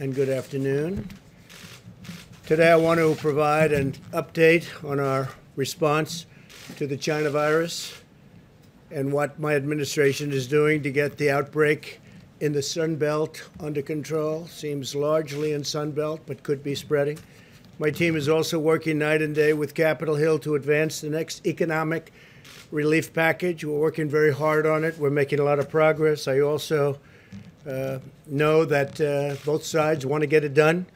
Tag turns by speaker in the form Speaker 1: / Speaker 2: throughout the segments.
Speaker 1: and good afternoon. Today, I want to provide an update on our response to the China virus and what my administration is doing to get the outbreak in the Sun Belt under control. Seems largely in Sun Belt, but could be spreading. My team is also working night and day with Capitol Hill to advance the next economic relief package. We're working very hard on it. We're making a lot of progress. I also know that uh, both sides want to get it done.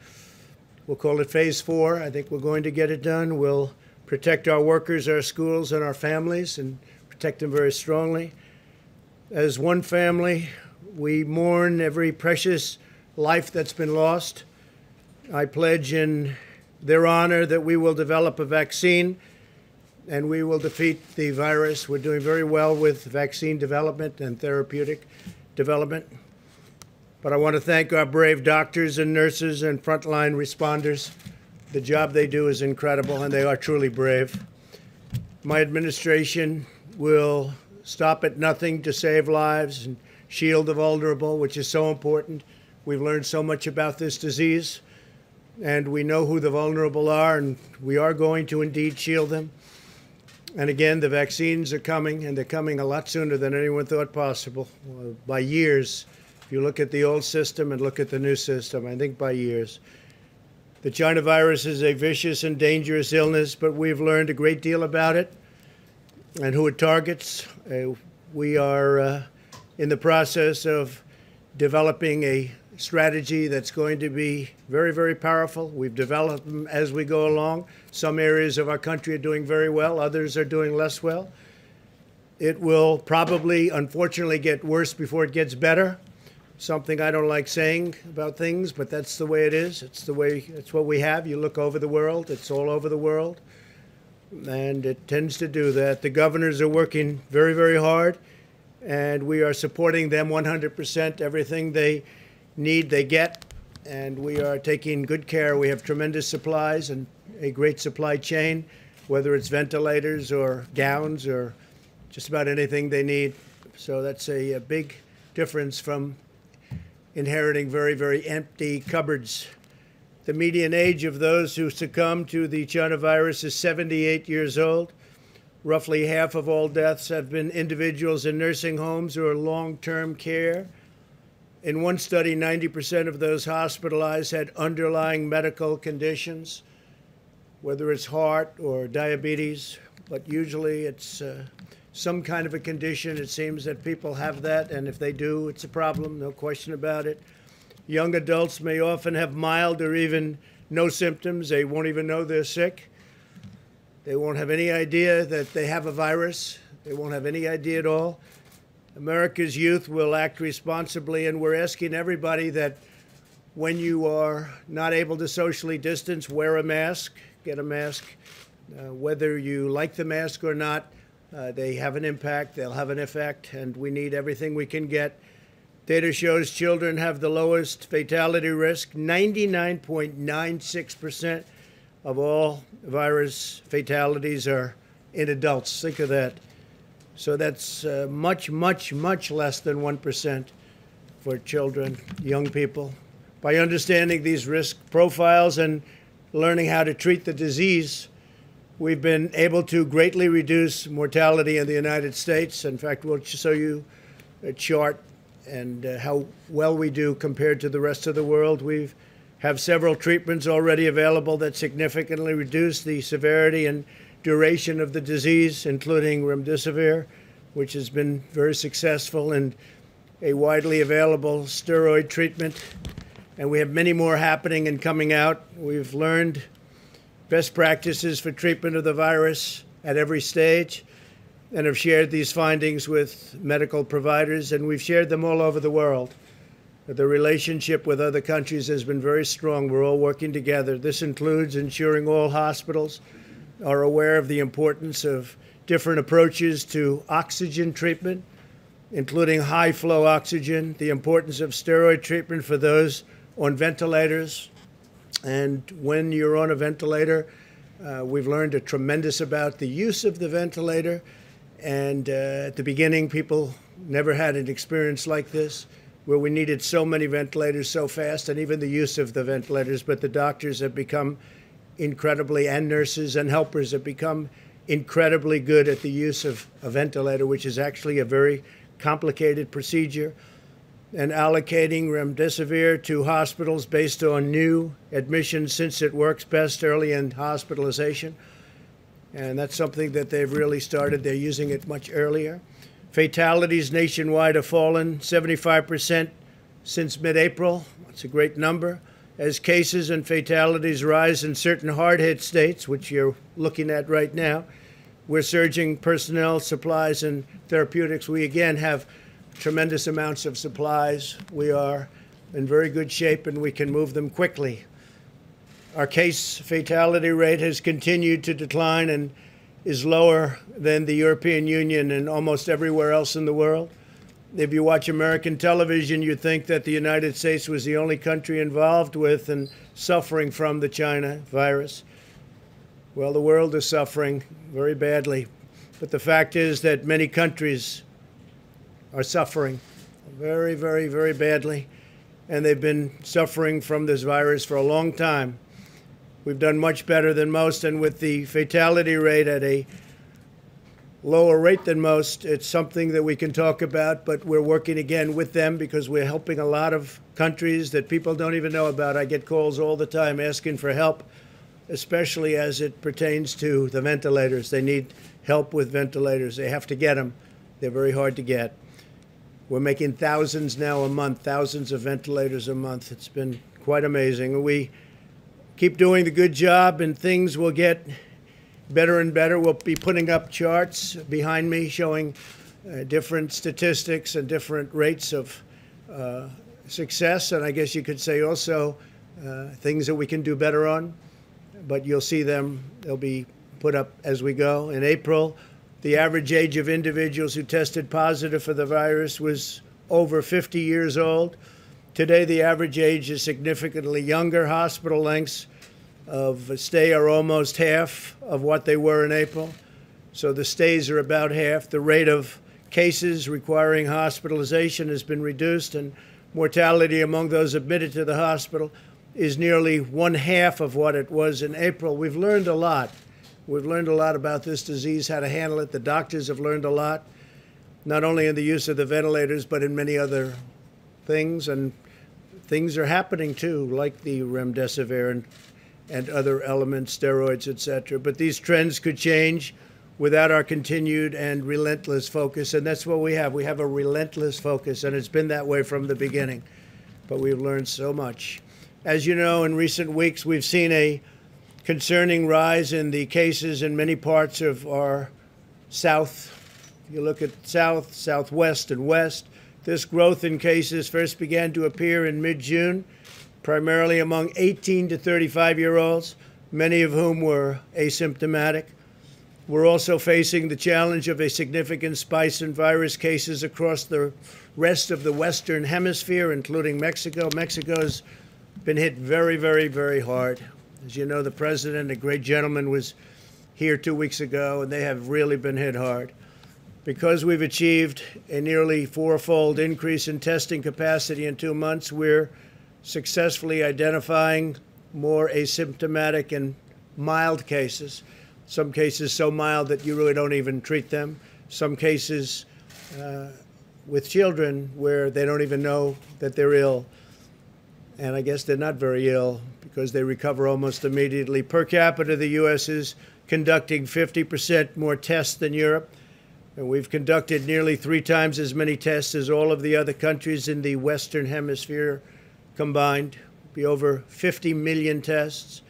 Speaker 1: We'll call it phase four. I think we're going to get it done. We'll protect our workers, our schools, and our families and protect them very strongly. As one family, we mourn every precious life that's been lost. I pledge in their honor that we will develop a vaccine and we will defeat the virus. We're doing very well with vaccine development and therapeutic development. But I want to thank our brave doctors and nurses and frontline responders. The job they do is incredible, and they are truly brave. My administration will stop at nothing to save lives and shield the vulnerable, which is so important. We've learned so much about this disease, and we know who the vulnerable are, and we are going to indeed shield them. And again, the vaccines are coming, and they're coming a lot sooner than anyone thought possible, uh, by years. You look at the old system and look at the new system, I think by years. The China virus is a vicious and dangerous illness, but we've learned a great deal about it and who it targets. Uh, we are uh, in the process of developing a strategy that's going to be very, very powerful. We've developed them as we go along. Some areas of our country are doing very well, others are doing less well. It will probably, unfortunately, get worse before it gets better something I don't like saying about things, but that's the way it is. It's the way it's what we have. You look over the world, it's all over the world. And it tends to do that. The governors are working very, very hard, and we are supporting them 100%. Everything they need, they get, and we are taking good care. We have tremendous supplies and a great supply chain, whether it's ventilators or gowns or just about anything they need. So that's a, a big difference from inheriting very, very empty cupboards. The median age of those who succumb to the China virus is 78 years old. Roughly half of all deaths have been individuals in nursing homes or long term care. In one study, 90% of those hospitalized had underlying medical conditions, whether it's heart or diabetes, but usually it's uh, some kind of a condition. It seems that people have that, and if they do, it's a problem, no question about it. Young adults may often have mild or even no symptoms. They won't even know they're sick. They won't have any idea that they have a virus. They won't have any idea at all. America's youth will act responsibly, and we're asking everybody that when you are not able to socially distance, wear a mask, get a mask. Uh, whether you like the mask or not, uh, they have an impact, they'll have an effect, and we need everything we can get. Data shows children have the lowest fatality risk. 99.96% of all virus fatalities are in adults. Think of that. So that's uh, much, much, much less than 1% for children, young people. By understanding these risk profiles and learning how to treat the disease, We've been able to greatly reduce mortality in the United States. In fact, we'll show you a chart and uh, how well we do compared to the rest of the world. We have several treatments already available that significantly reduce the severity and duration of the disease, including remdesivir, which has been very successful and a widely available steroid treatment. And we have many more happening and coming out. We've learned best practices for treatment of the virus at every stage and have shared these findings with medical providers, and we've shared them all over the world. The relationship with other countries has been very strong. We're all working together. This includes ensuring all hospitals are aware of the importance of different approaches to oxygen treatment, including high flow oxygen, the importance of steroid treatment for those on ventilators, and when you're on a ventilator, uh, we've learned a tremendous about the use of the ventilator. And uh, at the beginning, people never had an experience like this. where we needed so many ventilators so fast, and even the use of the ventilators. But the doctors have become incredibly, and nurses and helpers have become incredibly good at the use of a ventilator, which is actually a very complicated procedure, and allocating remdesivir to hospitals based on new admissions since it works best early in hospitalization. And that's something that they've really started. They're using it much earlier. Fatalities nationwide have fallen 75% since mid April. That's a great number. As cases and fatalities rise in certain hard hit states, which you're looking at right now, we're surging personnel, supplies, and therapeutics. We again have tremendous amounts of supplies. We are in very good shape and we can move them quickly. Our case fatality rate has continued to decline and is lower than the European Union and almost everywhere else in the world. If you watch American television, you think that the United States was the only country involved with and suffering from the China virus. Well, the world is suffering very badly. But the fact is that many countries are suffering very, very, very badly. And they've been suffering from this virus for a long time. We've done much better than most. And with the fatality rate at a lower rate than most, it's something that we can talk about. But we're working again with them because we're helping a lot of countries that people don't even know about. I get calls all the time asking for help especially as it pertains to the ventilators. They need help with ventilators. They have to get them. They're very hard to get. We're making thousands now a month, thousands of ventilators a month. It's been quite amazing. We keep doing the good job, and things will get better and better. We'll be putting up charts behind me showing uh, different statistics and different rates of uh, success, and I guess you could say also uh, things that we can do better on but you'll see them. They'll be put up as we go. In April, the average age of individuals who tested positive for the virus was over 50 years old. Today, the average age is significantly younger. Hospital lengths of stay are almost half of what they were in April. So the stays are about half. The rate of cases requiring hospitalization has been reduced, and mortality among those admitted to the hospital is nearly one half of what it was in April. We've learned a lot. We've learned a lot about this disease, how to handle it. The doctors have learned a lot, not only in the use of the ventilators, but in many other things. And things are happening too, like the remdesivir and, and other elements, steroids, etc. But these trends could change without our continued and relentless focus. And that's what we have. We have a relentless focus, and it's been that way from the beginning. But we've learned so much. As you know, in recent weeks, we've seen a concerning rise in the cases in many parts of our south. You look at south, southwest, and west. This growth in cases first began to appear in mid June, primarily among 18 to 35 year olds, many of whom were asymptomatic. We're also facing the challenge of a significant spike in virus cases across the rest of the Western Hemisphere, including Mexico. Mexico's been hit very, very, very hard. As you know, the president, a great gentleman, was here two weeks ago, and they have really been hit hard. Because we've achieved a nearly fourfold increase in testing capacity in two months, we're successfully identifying more asymptomatic and mild cases. Some cases so mild that you really don't even treat them. Some cases uh, with children where they don't even know that they're ill and I guess they're not very ill because they recover almost immediately. Per capita, the U.S. is conducting 50% more tests than Europe, and we've conducted nearly three times as many tests as all of the other countries in the Western Hemisphere combined. Be over 50 million tests.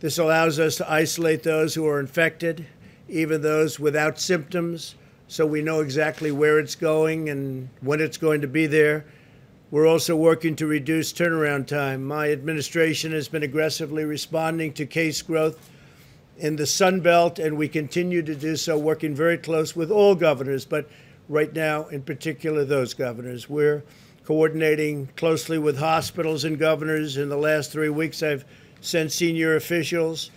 Speaker 1: This allows us to isolate those who are infected, even those without symptoms, so we know exactly where it's going and when it's going to be there we're also working to reduce turnaround time. My administration has been aggressively responding to case growth in the Sun Belt, and we continue to do so, working very close with all governors, but right now, in particular, those governors. We're coordinating closely with hospitals and governors. In the last three weeks, I've sent senior officials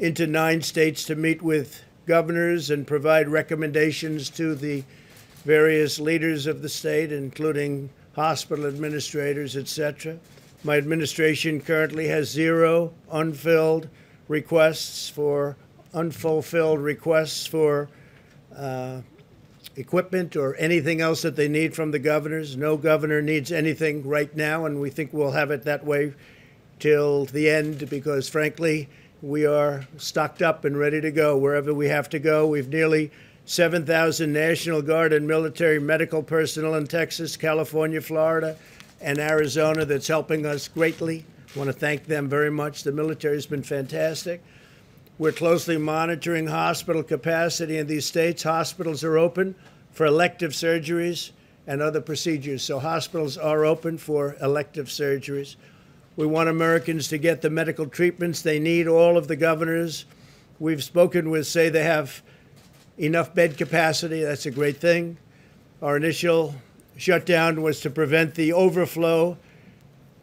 Speaker 1: into nine states to meet with governors and provide recommendations to the various leaders of the state, including hospital administrators, etc. My administration currently has zero unfilled requests for unfulfilled requests for uh, equipment or anything else that they need from the governors. No governor needs anything right now, and we think we'll have it that way till the end because, frankly, we are stocked up and ready to go wherever we have to go. We've nearly 7,000 National Guard and military medical personnel in Texas, California, Florida, and Arizona that's helping us greatly. I want to thank them very much. The military has been fantastic. We're closely monitoring hospital capacity in these states. Hospitals are open for elective surgeries and other procedures. So hospitals are open for elective surgeries. We want Americans to get the medical treatments they need. All of the governors we've spoken with say they have enough bed capacity. That's a great thing. Our initial shutdown was to prevent the overflow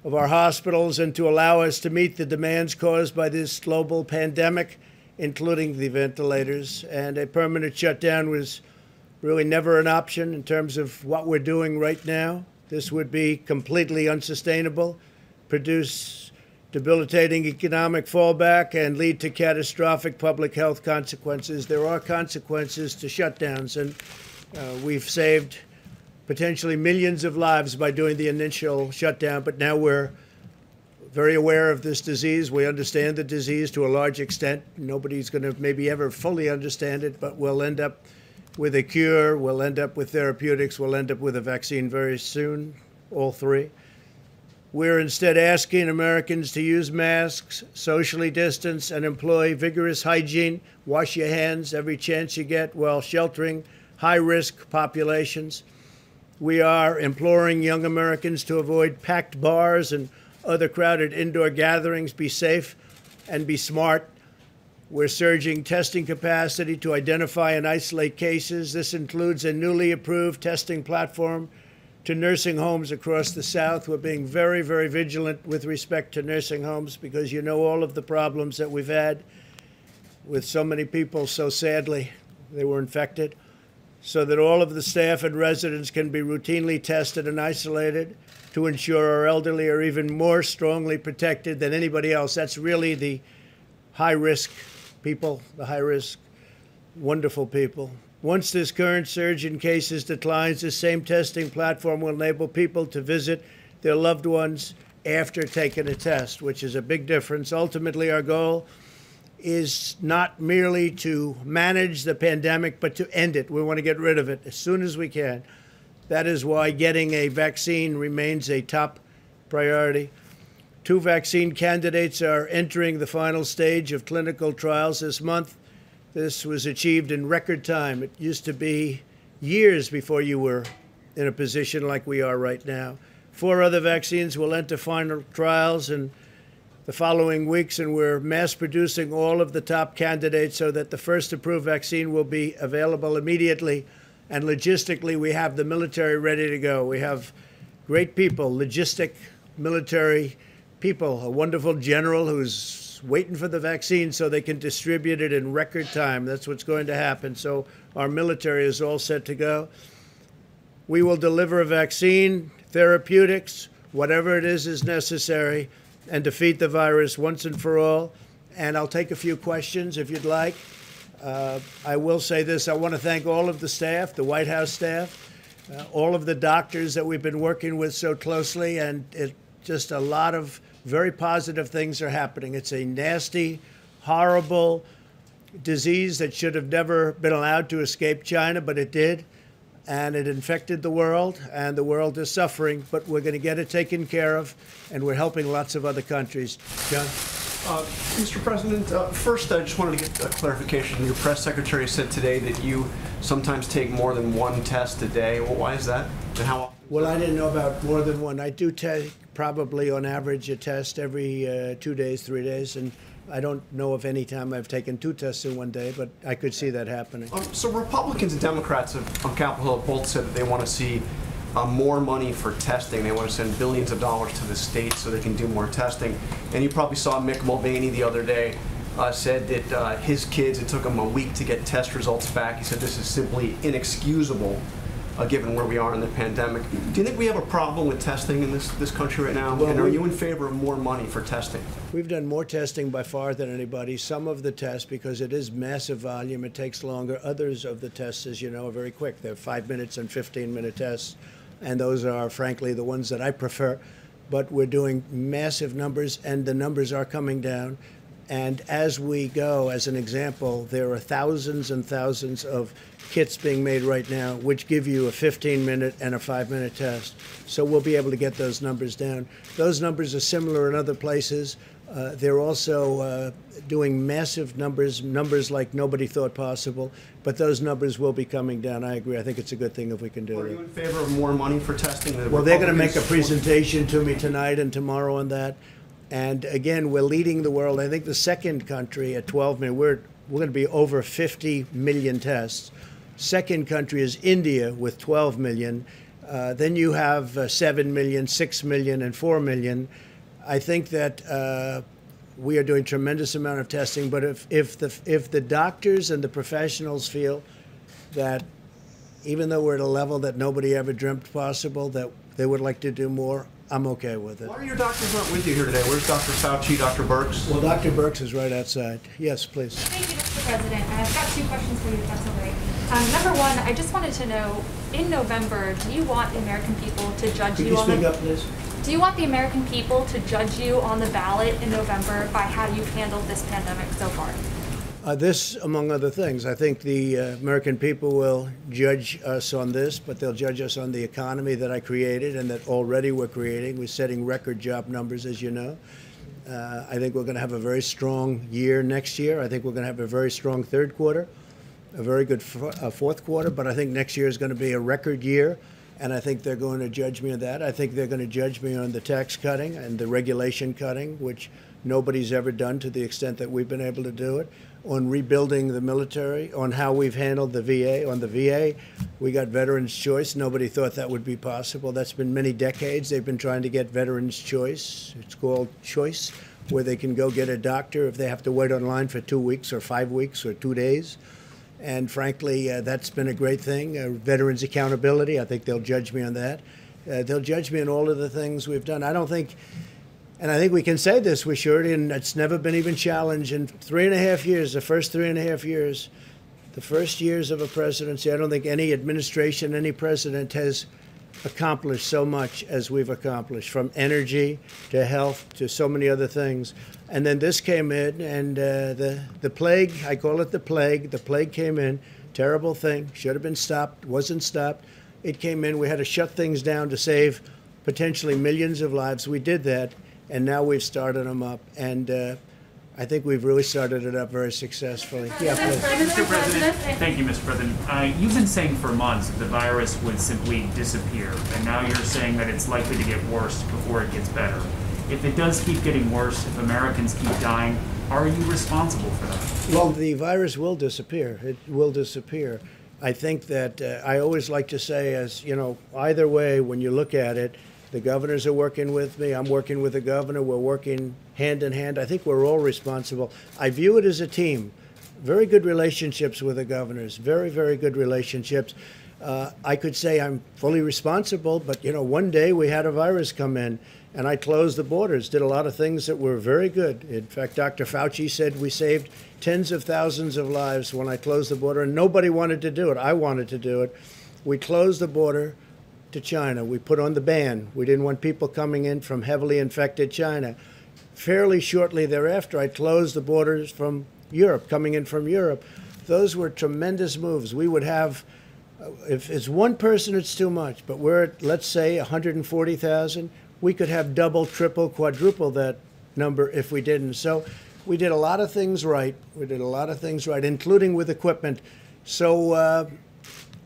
Speaker 1: of our hospitals and to allow us to meet the demands caused by this global pandemic, including the ventilators. And a permanent shutdown was really never an option in terms of what we're doing right now. This would be completely unsustainable, produce debilitating economic fallback, and lead to catastrophic public health consequences. There are consequences to shutdowns, and uh, we've saved potentially millions of lives by doing the initial shutdown, but now we're very aware of this disease. We understand the disease to a large extent. Nobody's going to maybe ever fully understand it, but we'll end up with a cure, we'll end up with therapeutics, we'll end up with a vaccine very soon, all three. We're instead asking Americans to use masks, socially distance, and employ vigorous hygiene. Wash your hands every chance you get while sheltering high risk populations. We are imploring young Americans to avoid packed bars and other crowded indoor gatherings, be safe and be smart. We're surging testing capacity to identify and isolate cases. This includes a newly approved testing platform to nursing homes across the South. We're being very, very vigilant with respect to nursing homes because you know all of the problems that we've had with so many people so sadly they were infected so that all of the staff and residents can be routinely tested and isolated to ensure our elderly are even more strongly protected than anybody else. That's really the high risk people, the high risk, wonderful people. Once this current surge in cases declines, the same testing platform will enable people to visit their loved ones after taking a test, which is a big difference. Ultimately, our goal is not merely to manage the pandemic, but to end it. We want to get rid of it as soon as we can. That is why getting a vaccine remains a top priority. Two vaccine candidates are entering the final stage of clinical trials this month. This was achieved in record time. It used to be years before you were in a position like we are right now. Four other vaccines will enter final trials, in the following weeks, and we're mass producing all of the top candidates so that the first approved vaccine will be available immediately. And logistically, we have the military ready to go. We have great people, logistic military people, a wonderful general who's waiting for the vaccine so they can distribute it in record time. That's what's going to happen. So our military is all set to go. We will deliver a vaccine, therapeutics, whatever it is is necessary and defeat the virus once and for all. And I'll take a few questions if you'd like. Uh, I will say this I want to thank all of the staff, the White House staff, uh, all of the doctors that we've been working with so closely, and it, just a lot of very positive things are happening. It's a nasty, horrible disease that should have never been allowed to escape China, but it did and it infected the world, and the world is suffering, but we're going to get it taken care of, and we're helping lots of other countries. John?
Speaker 2: Uh, Mr. President, uh, first I just wanted to get a clarification. Your press secretary said today that you sometimes take more than one test a day. Well, why is that? And how often?
Speaker 1: Well, I didn't know about more than one. I do take probably on average a test every uh, two days, three days, and I don't know of any time I've taken two tests in one day, but I could see that happening.
Speaker 2: Um, so Republicans and Democrats have, on Capitol Hill both said that they want to see uh, more money for testing. They want to send billions of dollars to the states so they can do more testing. And you probably saw Mick Mulvaney the other day uh, said that uh, his kids, it took them a week to get test results back. He said this is simply inexcusable uh, given where we are in the pandemic. Do you think we have a problem with testing in this, this country right now?
Speaker 1: Well,
Speaker 2: and are you in favor of more money for testing?
Speaker 1: We've done more testing by far than anybody. Some of the tests, because it is massive volume, it takes longer. Others of the tests, as you know, are very quick. They're five minutes and 15 minute tests. And those are, frankly, the ones that I prefer. But we're doing massive numbers, and the numbers are coming down. And as we go, as an example, there are thousands and thousands of kits being made right now, which give you a 15 minute and a five minute test. So we'll be able to get those numbers down. Those numbers are similar in other places. Uh, they're also uh, doing massive numbers, numbers like nobody thought possible. But those numbers will be coming down. I agree. I think it's a good thing if we can do
Speaker 2: it.
Speaker 1: Are
Speaker 2: you in favor of more money for testing? The
Speaker 1: Well, they're going to make a presentation to me tonight and tomorrow on that. And again, we're leading the world. I think the second country at 12 million, we're, we're going to be over 50 million tests. Second country is India with 12 million. Uh, then you have uh, 7 million, 6 million, and 4 million. I think that uh, we are doing tremendous amount of testing, but if, if, the, if the doctors and the professionals feel that even though we're at a level that nobody ever dreamt possible, that they would like to do more, I'm okay with it.
Speaker 2: Why are your doctors not with you here today? Where's Dr. Fauci, Dr. Birx?
Speaker 1: Well, Dr. Birx is right outside. Yes, please.
Speaker 3: Thank you, Mr. President. I've got two questions for you, if that's all right. Um, number one, I just wanted to know, in November, do you want the American people to judge
Speaker 1: Could
Speaker 3: you
Speaker 1: you
Speaker 3: on
Speaker 1: speak
Speaker 3: the
Speaker 1: up, please?
Speaker 3: Do you want the American people to judge you on the ballot in November by how you've handled this pandemic so far?
Speaker 1: Uh, this, among other things, I think the uh, American people will judge us on this, but they'll judge us on the economy that I created and that already we're creating. We're setting record job numbers, as you know. Uh, I think we're going to have a very strong year next year. I think we're going to have a very strong third quarter, a very good uh, fourth quarter, but I think next year is going to be a record year, and I think they're going to judge me on that. I think they're going to judge me on the tax cutting and the regulation cutting, which nobody's ever done to the extent that we've been able to do it, on rebuilding the military, on how we've handled the VA. On the VA, we got Veterans Choice. Nobody thought that would be possible. That's been many decades. They've been trying to get Veterans Choice. It's called Choice, where they can go get a doctor if they have to wait online for two weeks or five weeks or two days. And frankly, uh, that's been a great thing. Uh, veterans accountability, I think they'll judge me on that. Uh, they'll judge me on all of the things we've done. I don't think, and I think we can say this with surety, and it's never been even challenged in three and a half years, the first three and a half years, the first years of a presidency, I don't think any administration, any president has accomplished so much as we've accomplished, from energy to health to so many other things. And then this came in, and uh, the the plague, I call it the plague. The plague came in, terrible thing, should have been stopped, wasn't stopped. It came in. We had to shut things down to save potentially millions of lives. We did that, and now we've started them up. And uh, I think we've really started it up very successfully. Yeah, please.
Speaker 4: Mr. President, thank you, Mr. President. Uh, you've been saying for months that the virus would simply disappear, and now you're saying that it's likely to get worse before it gets better. If it does keep getting worse, if Americans keep dying, are you responsible for that?
Speaker 1: Well, the virus will disappear. It will disappear. I think that uh, I always like to say, as you know, either way, when you look at it, the governors are working with me. I'm working with the governor. We're working hand in hand. I think we're all responsible. I view it as a team. Very good relationships with the governors. Very, very good relationships. Uh, I could say I'm fully responsible, but you know, one day we had a virus come in, and I closed the borders. Did a lot of things that were very good. In fact, Dr. Fauci said we saved tens of thousands of lives when I closed the border, and nobody wanted to do it. I wanted to do it. We closed the border to China. We put on the ban. We didn't want people coming in from heavily infected China. Fairly shortly thereafter, I closed the borders from Europe, coming in from Europe. Those were tremendous moves. We would have, uh, if it's one person, it's too much, but we're at, let's say, 140,000. We could have double, triple, quadruple that number if we didn't. So we did a lot of things right. We did a lot of things right, including with equipment. So, uh,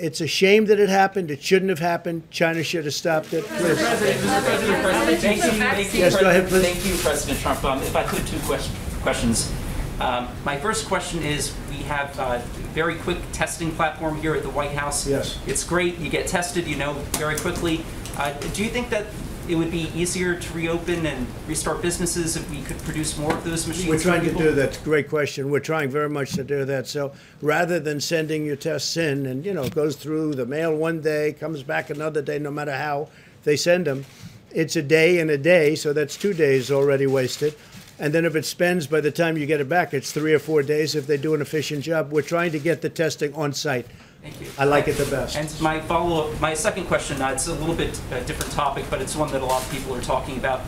Speaker 1: it's a shame that it happened. It shouldn't have happened. China should have stopped it. Please.
Speaker 5: President, Mr. President, President, thank you, thank you.
Speaker 1: Yes, go ahead, please.
Speaker 5: Thank you, President Trump. Um, If I could, two question- questions. Um, My first question is, we have a very quick testing platform here at the White House.
Speaker 1: Yes.
Speaker 5: It's great, you get tested, you know, very quickly. Uh, Do you think that it would be easier to reopen and restart businesses if we could produce more of those machines?
Speaker 1: We're trying to do that. Great question. We're trying very much to do that. So rather than sending your tests in and, you know, it goes through the mail one day, comes back another day, no matter how they send them, it's a day and a day, so that's two days already wasted. And then if it spends by the time you get it back, it's three or four days if they do an efficient job. We're trying to get the testing on site.
Speaker 5: Thank you.
Speaker 1: I like it the best.
Speaker 5: And my follow-up, my second question, uh, it's a little bit a different topic, but it's one that a lot of people are talking about.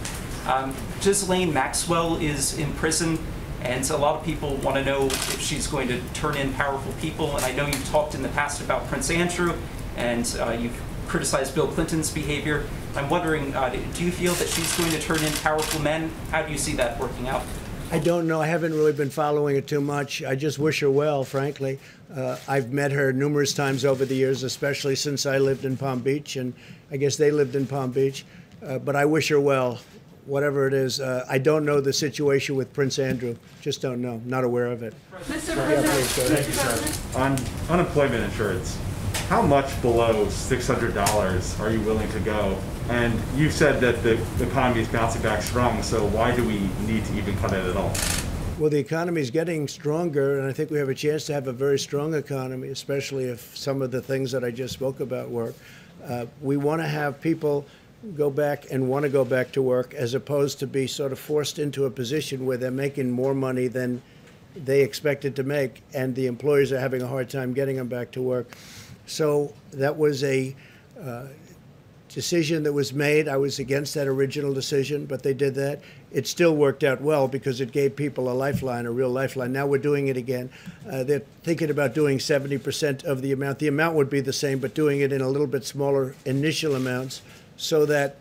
Speaker 5: Um, Ghislaine Maxwell is in prison, and so a lot of people want to know if she's going to turn in powerful people. And I know you've talked in the past about Prince Andrew, and uh, you've criticized Bill Clinton's behavior. I'm wondering, uh, do you feel that she's going to turn in powerful men? How do you see that working out?
Speaker 1: I don't know. I haven't really been following it too much. I just wish her well, frankly. Uh, I've met her numerous times over the years, especially since I lived in Palm Beach, and I guess they lived in Palm Beach. Uh, but I wish her well, whatever it is. Uh, I don't know the situation with Prince Andrew. Just don't know. Not aware of it.
Speaker 3: Mr.
Speaker 1: please, go
Speaker 3: President,
Speaker 1: ahead.
Speaker 3: Mr. President,
Speaker 6: On unemployment insurance, how much below six hundred dollars are you willing to go? And you've said that the, economy is bouncing back strong, so why do we need to even cut it at all?
Speaker 1: Well, the economy is getting stronger, and I think we have a chance to have a very strong economy, especially if some of the things that I just spoke about work. Uh, we want to have people go back and want to go back to work as opposed to be sort of forced into a position where they're making more money than they expected to make, and the employers are having a hard time getting them back to work. So that was a uh, decision that was made. I was against that original decision, but they did that. It still worked out well because it gave people a lifeline, a real lifeline. Now we're doing it again. Uh, they're thinking about doing 70% of the amount. The amount would be the same, but doing it in a little bit smaller initial amounts so that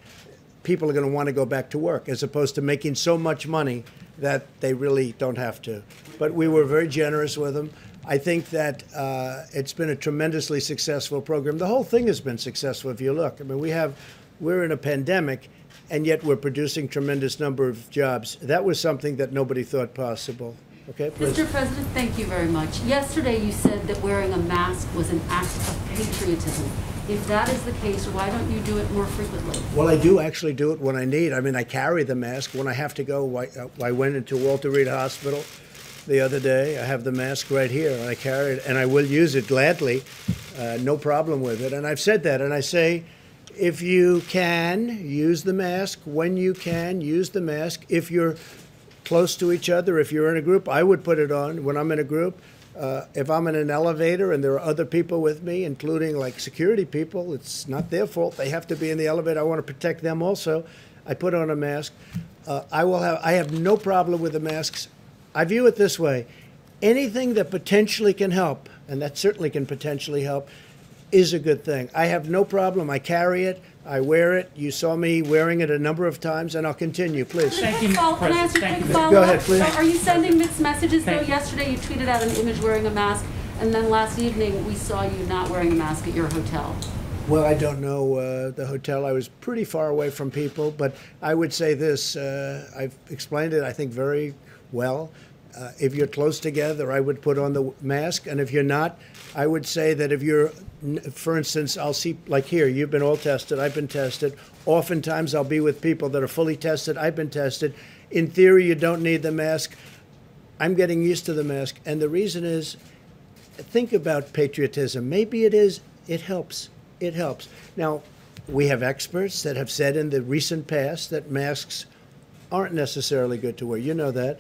Speaker 1: people are going to want to go back to work as opposed to making so much money that they really don't have to. But we were very generous with them. I think that uh, it's been a tremendously successful program. The whole thing has been successful if you look. I mean, we have, we're in a pandemic, and yet we're producing tremendous number of jobs. That was something that nobody thought possible. Okay, please.
Speaker 7: Mr. President, thank you very much. Yesterday, you said that wearing a mask was an act of patriotism. If that is the case, why don't you do it more frequently?
Speaker 1: Well, I do actually do it when I need. I mean, I carry the mask when I have to go. I, uh, I went into Walter Reed Hospital the other day. I have the mask right here, and I carry it, and I will use it gladly. Uh, no problem with it. And I've said that, and I say, if you can use the mask when you can, use the mask. If you're close to each other, if you're in a group, I would put it on when I'm in a group. Uh, if I'm in an elevator and there are other people with me, including like security people, it's not their fault. They have to be in the elevator. I want to protect them also. I put on a mask. Uh, I will have. I have no problem with the masks. I view it this way: anything that potentially can help, and that certainly can potentially help, is a good thing. I have no problem. I carry it. I wear it. You saw me wearing it a number of times, and I'll continue. Please.
Speaker 4: Thank you,
Speaker 7: Quick
Speaker 4: Mr.
Speaker 7: follow- Can I ask you a
Speaker 4: President.
Speaker 7: quick
Speaker 4: Thank
Speaker 7: follow-up?
Speaker 1: Go ahead, please.
Speaker 7: So Are you sending mixed messages, though?
Speaker 4: Thank you.
Speaker 7: Yesterday, you tweeted out an image wearing a mask, and then last evening, we saw you not wearing a mask at your hotel.
Speaker 1: Well, I don't know uh, the hotel. I was pretty far away from people, but I would say this. Uh, I've explained it, I think, very well. Uh, if you're close together, I would put on the mask, and if you're not, I would say that if you're, for instance, I'll see, like here, you've been all tested, I've been tested. Oftentimes, I'll be with people that are fully tested, I've been tested. In theory, you don't need the mask. I'm getting used to the mask, and the reason is think about patriotism. Maybe it is, it helps. It helps. Now, we have experts that have said in the recent past that masks aren't necessarily good to wear. You know that.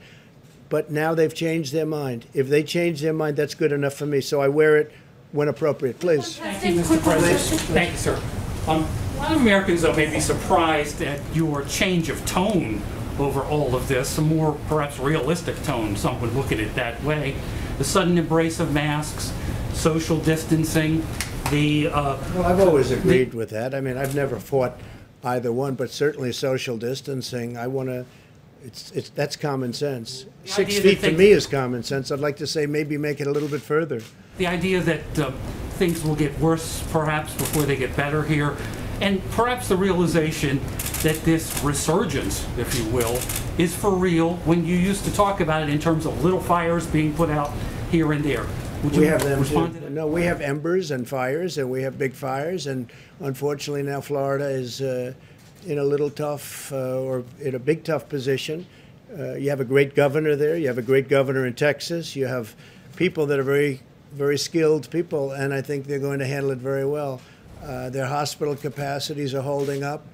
Speaker 1: But now they've changed their mind. If they change their mind, that's good enough for me. So I wear it when appropriate. Please.
Speaker 8: Thank you, Mr. President. Thank you, sir. Um, A lot of Americans, though, may be surprised at your change of tone over all of this, a more perhaps realistic tone, some would look at it that way. The sudden embrace of masks, social distancing, the, uh,
Speaker 1: Well, I've always agreed with that. I mean, I've never fought either one, but certainly social distancing. I want to. It's, it's that's common sense. Six feet to me is common sense. I'd like to say maybe make it a little bit further.
Speaker 8: the idea that uh, things will get worse perhaps before they get better here, and perhaps the realization that this resurgence, if you will, is for real when you used to talk about it in terms of little fires being put out here and there. Would
Speaker 1: We
Speaker 8: you
Speaker 1: have them
Speaker 8: respond to
Speaker 1: too.
Speaker 8: that?
Speaker 1: No, we have embers and fires, and we have big fires, and unfortunately now Florida is uh, in a little tough uh, or in a big tough position. Uh, you have a great governor there. You have a great governor in Texas. You have people that are very, very skilled people, and I think they're going to handle it very well. Uh, their hospital capacities are holding up,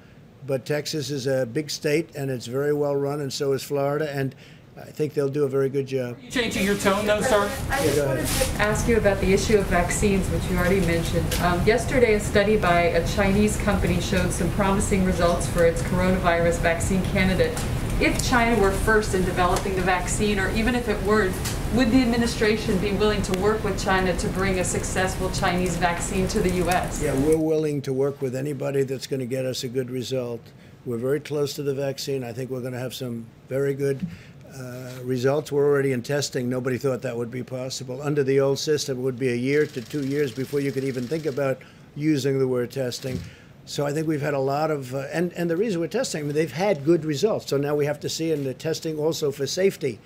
Speaker 1: but Texas is a big state and it's very well run, and so is Florida. And I think they'll do a very good job.
Speaker 8: You changing your tone, though, sir?
Speaker 9: I just
Speaker 1: go
Speaker 9: wanted to ask you about the issue of vaccines, which you already mentioned. Um, yesterday, a study by a Chinese company showed some promising results for its coronavirus vaccine candidate. If China were first in developing the vaccine, or even if it weren't, would the administration be willing to work with China to bring a successful Chinese vaccine to the U.S.?
Speaker 1: Yeah, we're willing to work with anybody that's going to get us a good result. We're very close to the vaccine. I think we're going to have some very good uh, results. We're already in testing. Nobody thought that would be possible. Under the old system, it would be a year to two years before you could even think about using the word testing. So I think we've had a lot of, uh, and, and the reason we're testing, I mean, they've had good results. So now we have to see in the testing also for safety,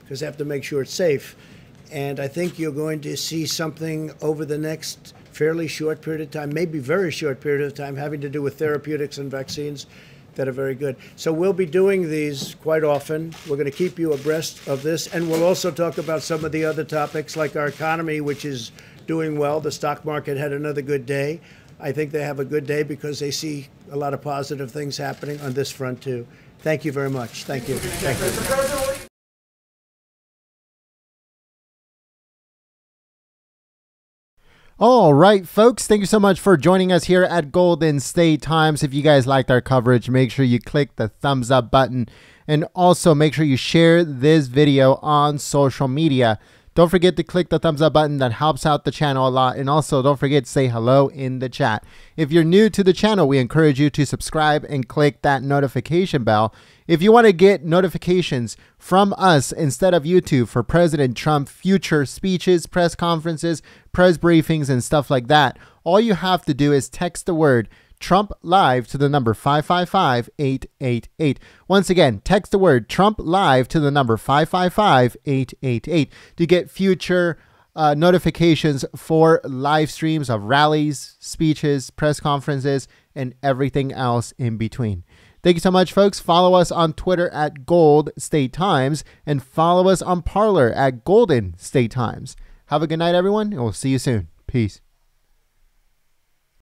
Speaker 1: because they have to make sure it's safe. And I think you're going to see something over the next fairly short period of time, maybe very short period of time, having to do with therapeutics and vaccines that are very good. So we'll be doing these quite often. We're going to keep you abreast of this, and we'll also talk about some of the other topics like our economy, which is doing well. The stock market had another good day. I think they have a good day because they see a lot of positive things happening on this front too. Thank you very much. Thank you. Thank you.
Speaker 10: All right, folks, thank you so much for joining us here at Golden State Times. If you guys liked our coverage, make sure you click the thumbs up button and also make sure you share this video on social media. Don't forget to click the thumbs up button that helps out the channel a lot. And also don't forget to say hello in the chat. If you're new to the channel, we encourage you to subscribe and click that notification bell. If you want to get notifications from us instead of YouTube for President Trump future speeches, press conferences, press briefings, and stuff like that, all you have to do is text the word Trump Live to the number 555 888. Once again, text the word Trump Live to the number 555 888 to get future uh, notifications for live streams of rallies, speeches, press conferences, and everything else in between. Thank you so much, folks. Follow us on Twitter at Gold State Times and follow us on Parler at Golden State Times. Have a good night, everyone, and we'll see you soon. Peace.